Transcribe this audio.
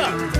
up?